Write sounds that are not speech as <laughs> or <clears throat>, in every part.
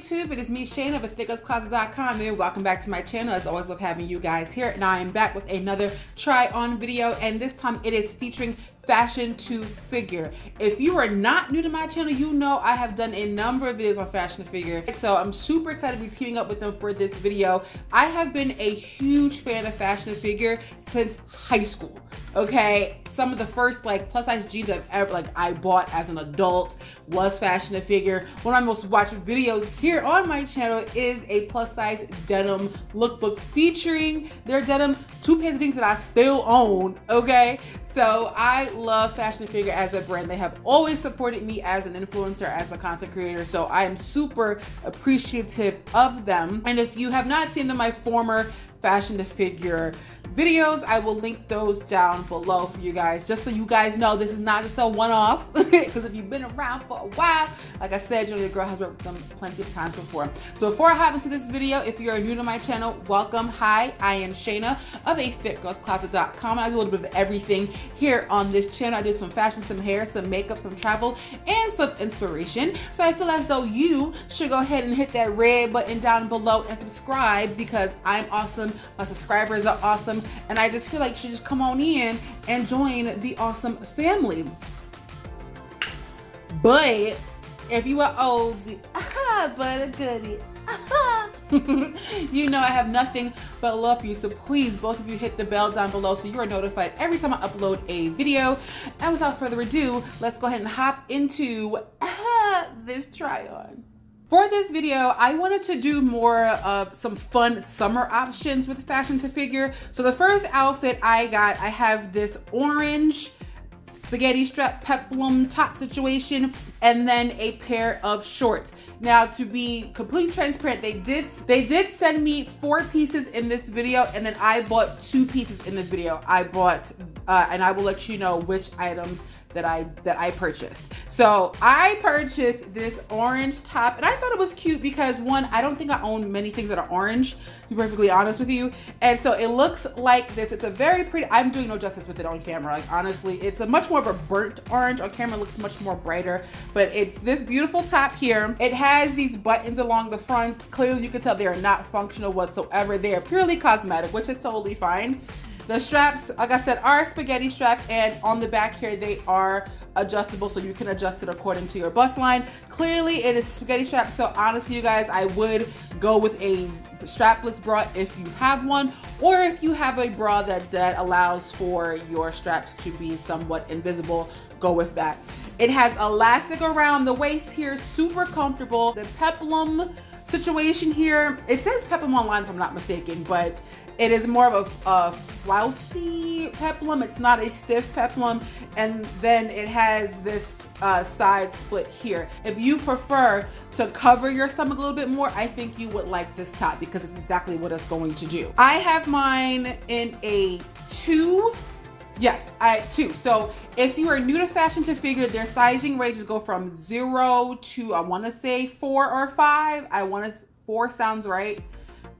YouTube, it is me Shayna of ThickGirlsCloset.com and welcome back to my channel. As always, love having you guys here. And I am back with another try on video and this time it is featuring fashion to figure. If you are not new to my channel, you know I have done a number of videos on fashion to figure. So I'm super excited to be teaming up with them for this video. I have been a huge fan of fashion to figure since high school. Okay, some of the first like plus size jeans I've ever like I bought as an adult was fashion to figure. One of my most watched videos here on my channel is a plus size denim lookbook featuring their denim two pairs of jeans that I still own. Okay, so I love Fashion Figure as a brand. They have always supported me as an influencer, as a content creator. So I am super appreciative of them. And if you have not seen them, my former Fashion to Figure videos. I will link those down below for you guys, just so you guys know this is not just a one-off. <laughs> Because if you've been around for a while, like I said, you know, your girl has worked with them plenty of times before. So before I hop into this video, if you are new to my channel, welcome. Hi, I am Shayna of AThickGirlsCloset.com. I do a little bit of everything here on this channel. I do some fashion, some hair, some makeup, some travel, and some inspiration. So I feel as though you should go ahead and hit that red button down below and subscribe because I'm awesome. My subscribers are awesome and I just feel like you should just come on in and join the awesome family. But if you are old, <laughs> but a goodie. <laughs> you know I have nothing but love for you. So please, both of you hit the bell down below so you are notified every time I upload a video. And without further ado, let's go ahead and hop into <laughs> this try on. For this video, I wanted to do more of some fun summer options with fashion to figure. So the first outfit I got, I have this orange spaghetti strap peplum top situation and then a pair of shorts now to be completely transparent they did they did send me four pieces in this video and then i bought two pieces in this video i bought uh, and i will let you know which items that I that I purchased. So I purchased this orange top and I thought it was cute because one, I don't think I own many things that are orange, to be perfectly honest with you. And so it looks like this. It's a very pretty, I'm doing no justice with it on camera. Like honestly, it's a much more of a burnt orange. On camera looks much more brighter, but it's this beautiful top here. It has these buttons along the front. Clearly you can tell they are not functional whatsoever. They are purely cosmetic, which is totally fine. The straps, like I said, are spaghetti strap and on the back here, they are adjustable so you can adjust it according to your bust line. Clearly it is spaghetti strap. So honestly, you guys, I would go with a strapless bra if you have one, or if you have a bra that, that allows for your straps to be somewhat invisible, go with that. It has elastic around the waist here, super comfortable. The peplum situation here, it says peplum online if I'm not mistaken, but it is more of a, a flouncy peplum. It's not a stiff peplum. And then it has this uh, side split here. If you prefer to cover your stomach a little bit more, I think you would like this top because it's exactly what it's going to do. I have mine in a two Yes, I two. So if you are new to fashion to figure, their sizing ranges go from zero to I want to say four or five. I want to four sounds right.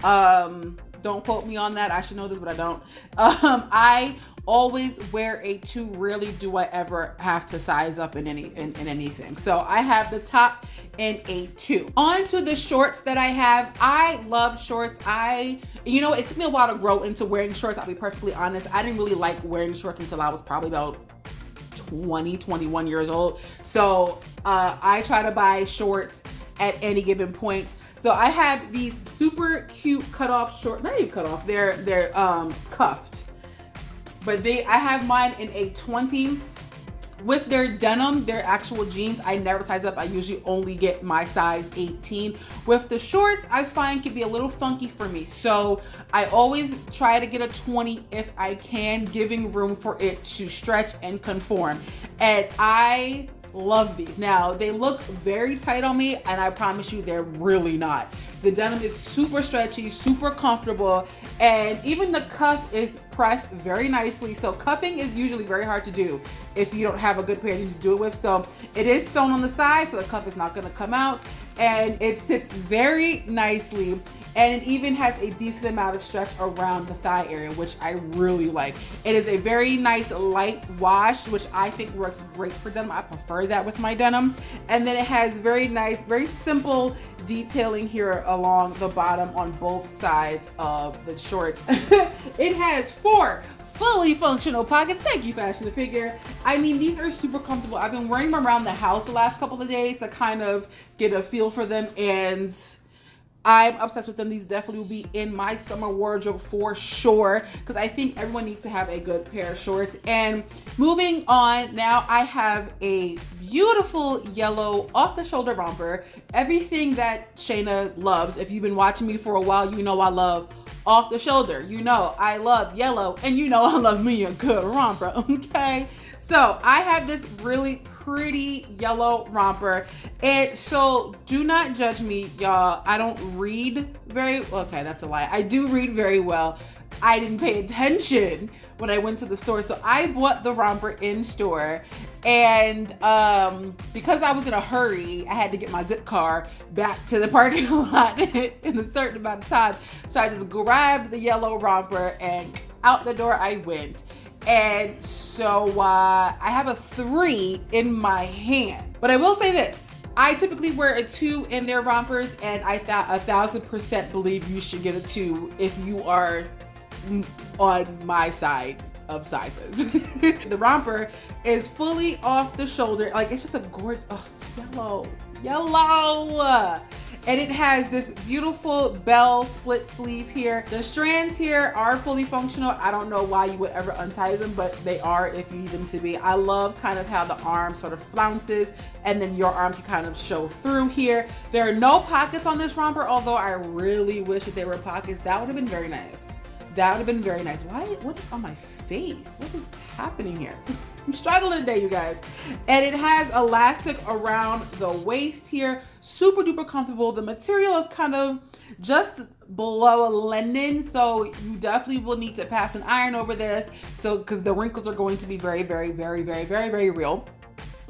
Um, don't quote me on that. I should know this, but I don't. Um, I always wear a two. Rarely do I ever have to size up in any in, in anything. So I have the top in a two. On to the shorts that I have. I love shorts. I, you know, it took me a while to grow into wearing shorts. I'll be perfectly honest. I didn't really like wearing shorts until I was probably about 20, 21 years old. So uh, I try to buy shorts at any given point. So I have these super cute cut off short, not even cut off, they're, they're um, cuffed. But they, I have mine in a 20 with their denim, their actual jeans, I never size up. I usually only get my size 18. With the shorts, I find can be a little funky for me. So I always try to get a 20 if I can, giving room for it to stretch and conform. And I love these. Now, they look very tight on me, and I promise you they're really not. The denim is super stretchy, super comfortable, and even the cuff is pressed very nicely. So cuffing is usually very hard to do if you don't have a good pair to do it with. So it is sewn on the side, so the cuff is not gonna come out. And it sits very nicely and it even has a decent amount of stretch around the thigh area, which I really like. It is a very nice light wash, which I think works great for denim. I prefer that with my denim. And then it has very nice, very simple detailing here along the bottom on both sides of the shorts. <laughs> it has four fully functional pockets. Thank you, Fashion to Figure. I mean, these are super comfortable. I've been wearing them around the house the last couple of days to kind of get a feel for them and I'm obsessed with them. These definitely will be in my summer wardrobe for sure because I think everyone needs to have a good pair of shorts. And moving on, now I have a beautiful yellow off the shoulder romper. Everything that Shayna loves. If you've been watching me for a while, you know I love off the shoulder. You know I love yellow and you know I love me a good romper, <laughs> okay? So I have this really pretty yellow romper. And so do not judge me, y'all. I don't read very okay, that's a lie. I do read very well. I didn't pay attention when I went to the store. So I bought the romper in store and um, because I was in a hurry, I had to get my Zipcar back to the parking <laughs> lot in a certain amount of time. So I just grabbed the yellow romper and out the door I went. And so uh, I have a three in my hand. But I will say this. I typically wear a two in their rompers and I thought a thousand percent believe you should get a two if you are on my side of sizes. <laughs> the romper is fully off the shoulder. Like it's just a gorgeous, oh, yellow, yellow and it has this beautiful bell split sleeve here. The strands here are fully functional. I don't know why you would ever untie them, but they are if you need them to be. I love kind of how the arm sort of flounces and then your arm can kind of show through here. There are no pockets on this romper, although I really wish that there were pockets. That would have been very nice. That would have been very nice. Why, what is on my face? What is happening here? <laughs> I'm struggling today, you guys. And it has elastic around the waist here. Super duper comfortable. The material is kind of just below a linen. So you definitely will need to pass an iron over this. So, because the wrinkles are going to be very, very, very, very, very, very real.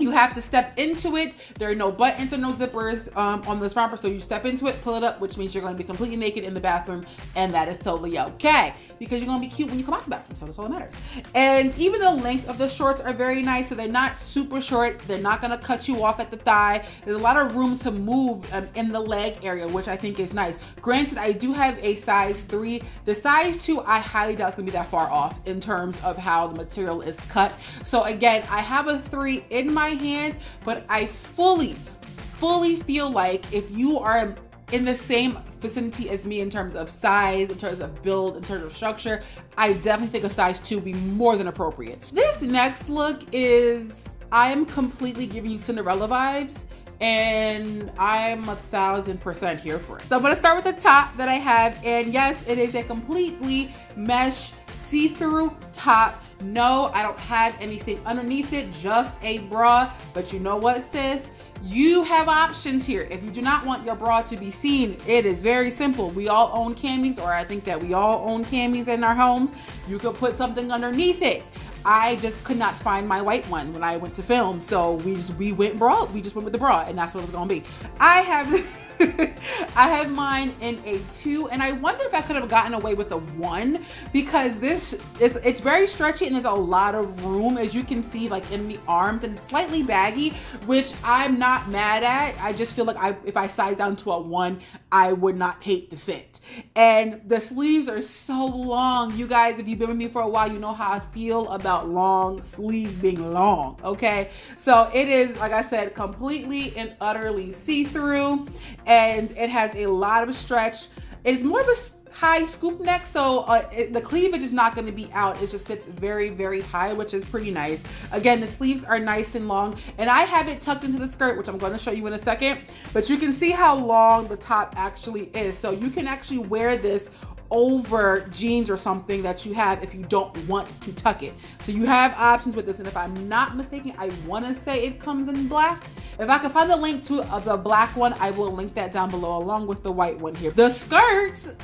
You have to step into it. There are no buttons or no zippers um, on this romper. So you step into it, pull it up, which means you're going to be completely naked in the bathroom. And that is totally okay because you're going to be cute when you come out the bathroom. So that's all that matters. And even the length of the shorts are very nice. So they're not super short. They're not going to cut you off at the thigh. There's a lot of room to move um, in the leg area, which I think is nice. Granted, I do have a size three. The size two, I highly doubt it's going to be that far off in terms of how the material is cut. So again, I have a three in my hands, but I fully, fully feel like if you are in the same vicinity as me in terms of size, in terms of build, in terms of structure, I definitely think a size two would be more than appropriate. This next look is, I am completely giving you Cinderella vibes and I'm a thousand percent here for it. So I'm gonna start with the top that I have and yes, it is a completely mesh see-through top no, I don't have anything underneath it, just a bra. But you know what, sis? You have options here. If you do not want your bra to be seen, it is very simple. We all own camis, or I think that we all own camis in our homes. You could put something underneath it. I just could not find my white one when I went to film. So we just we went bra. We just went with the bra, and that's what it was gonna be. I have <laughs> <laughs> I have mine in a two, and I wonder if I could have gotten away with a one because this is it's very stretchy and there's a lot of room as you can see like in the arms and it's slightly baggy, which I'm not mad at. I just feel like I if I size down to a one, I would not hate the fit. And the sleeves are so long. You guys, if you've been with me for a while, you know how I feel about long sleeves being long. Okay. So it is, like I said, completely and utterly see-through and it has a lot of stretch. It's more of a high scoop neck, so uh, it, the cleavage is not going to be out. It just sits very, very high, which is pretty nice. Again, the sleeves are nice and long, and I have it tucked into the skirt, which I'm going to show you in a second. But you can see how long the top actually is. So you can actually wear this over jeans or something that you have if you don't want to tuck it. So you have options with this. And if I'm not mistaken, I want to say it comes in black. If I can find the link to uh, the black one, I will link that down below along with the white one here. The skirts,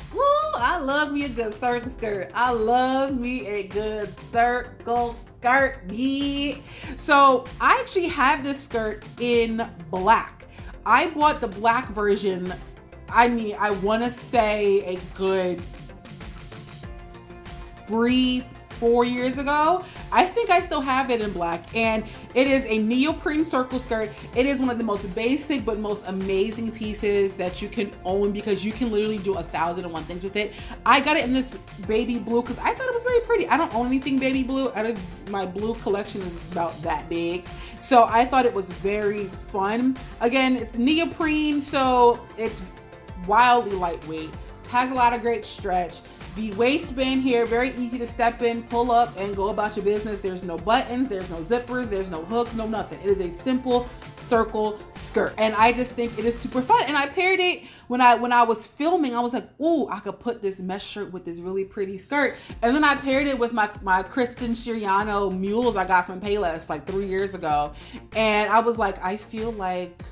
I love me a good circle skirt. I love me a good circle skirt. Yeah. So I actually have this skirt in black. I bought the black version. I mean, I want to say a good three, four years ago. I think I still have it in black and it is a neoprene circle skirt. It is one of the most basic but most amazing pieces that you can own because you can literally do a thousand and one things with it. I got it in this baby blue because I thought it was very pretty. I don't own anything baby blue. Out of my blue collection is about that big. So I thought it was very fun. Again, it's neoprene, so it's wildly lightweight, has a lot of great stretch. The waistband here, very easy to step in, pull up, and go about your business. There's no buttons, there's no zippers, there's no hooks, no nothing. It is a simple circle skirt. And I just think it is super fun. And I paired it when I when I was filming, I was like, ooh, I could put this mesh shirt with this really pretty skirt. And then I paired it with my, my Christian Siriano mules I got from Payless like three years ago. And I was like, I feel like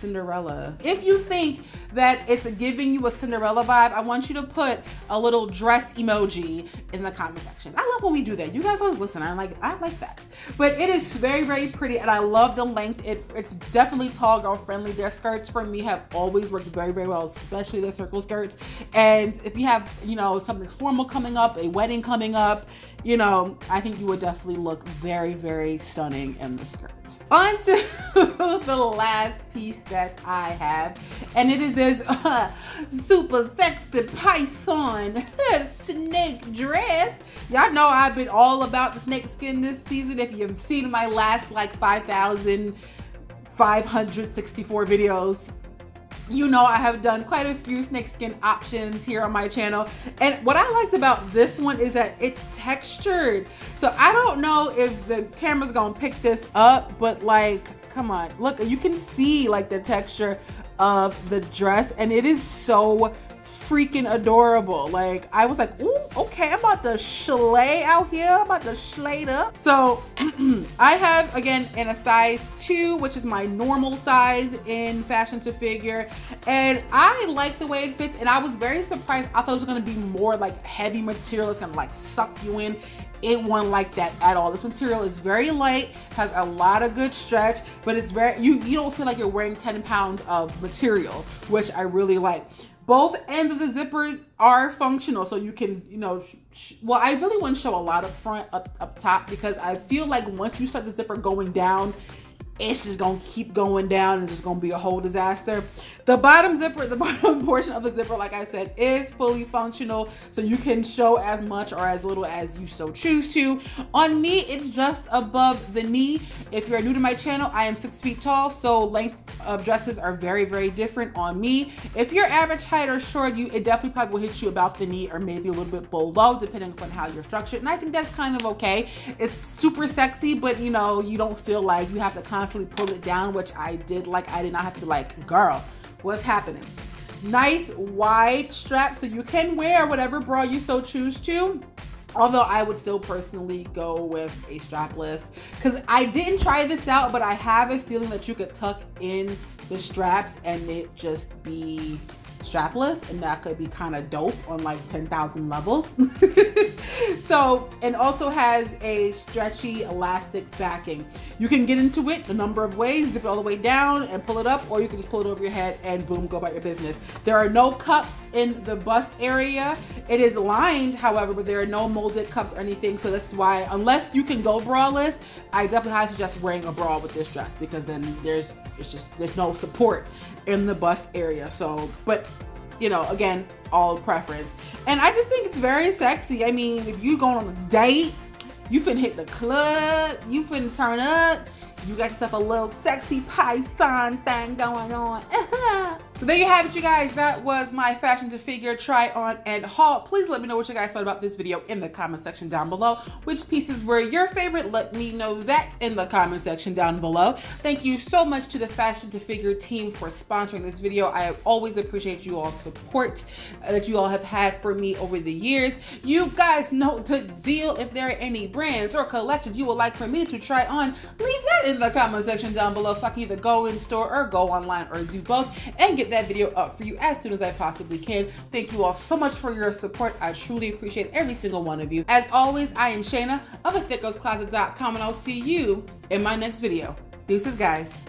Cinderella. If you think that it's giving you a Cinderella vibe, I want you to put a little dress emoji in the comment section. I love when we do that. You guys always listen. I like I like that. But it is very very pretty, and I love the length. It, it's definitely tall girl friendly. Their skirts for me have always worked very very well, especially the circle skirts. And if you have you know something formal coming up, a wedding coming up, you know I think you would definitely look very very stunning in the skirts. <laughs> On to <laughs> the last piece that I have, and it is this <laughs> uh, super sexy python <laughs> snake dress. Y'all know I've been all about the snake skin this season. If you've seen my last like 5,564 videos, you know I have done quite a few snakeskin options here on my channel. And what I liked about this one is that it's textured. So I don't know if the camera's gonna pick this up, but like, come on, look, you can see like the texture of the dress and it is so freaking adorable. Like I was like, ooh, okay, I'm about to schlay out here. I'm about to schlay up. So <clears throat> I have again in a size two, which is my normal size in fashion to figure. And I like the way it fits. And I was very surprised. I thought it was gonna be more like heavy material. It's gonna like suck you in. It wasn't like that at all. This material is very light, has a lot of good stretch, but it's very you you don't feel like you're wearing 10 pounds of material, which I really like both ends of the zipper are functional so you can you know well i really want to show a lot of front up, up top because i feel like once you start the zipper going down it's just gonna keep going down and just gonna be a whole disaster. The bottom zipper, the <laughs> bottom portion of the zipper, like I said, is fully functional. So you can show as much or as little as you so choose to. On me, it's just above the knee. If you're new to my channel, I am six feet tall. So length of dresses are very, very different on me. If you're average height or short, you it definitely probably will hit you about the knee or maybe a little bit below, depending upon how you're structured. And I think that's kind of okay. It's super sexy, but you know, you don't feel like you have to constantly pull it down, which I did like. I did not have to be like, girl, what's happening? Nice wide strap so you can wear whatever bra you so choose to. Although I would still personally go with a strapless because I didn't try this out, but I have a feeling that you could tuck in the straps and it just be strapless and that could be kind of dope on like 10,000 levels. <laughs> so, and also has a stretchy elastic backing. You can get into it a number of ways, zip it all the way down and pull it up, or you can just pull it over your head and boom, go about your business. There are no cups in the bust area. It is lined, however, but there are no molded cups or anything. So that's why, unless you can go braless, I definitely highly suggest wearing a bra with this dress because then there's, it's just, there's no support in the bust area. So, but you know, again, all preference. And I just think it's very sexy. I mean, if you going on a date, you finna hit the club, you finna turn up, you got yourself a little sexy python thing going on. <laughs> so there you have it, you guys. That was my fashion to figure try on and haul. Please let me know what you guys thought about this video in the comment section down below. Which pieces were your favorite? Let me know that in the comment section down below. Thank you so much to the fashion to figure team for sponsoring this video. I always appreciate you all support that you all have had for me over the years. You guys know the deal. If there are any brands or collections you would like for me to try on, leave in the comment section down below so I can either go in store or go online or do both and get that video up for you as soon as I possibly can. Thank you all so much for your support. I truly appreciate every single one of you. As always, I am Shayna of a and I'll see you in my next video. Deuces, guys.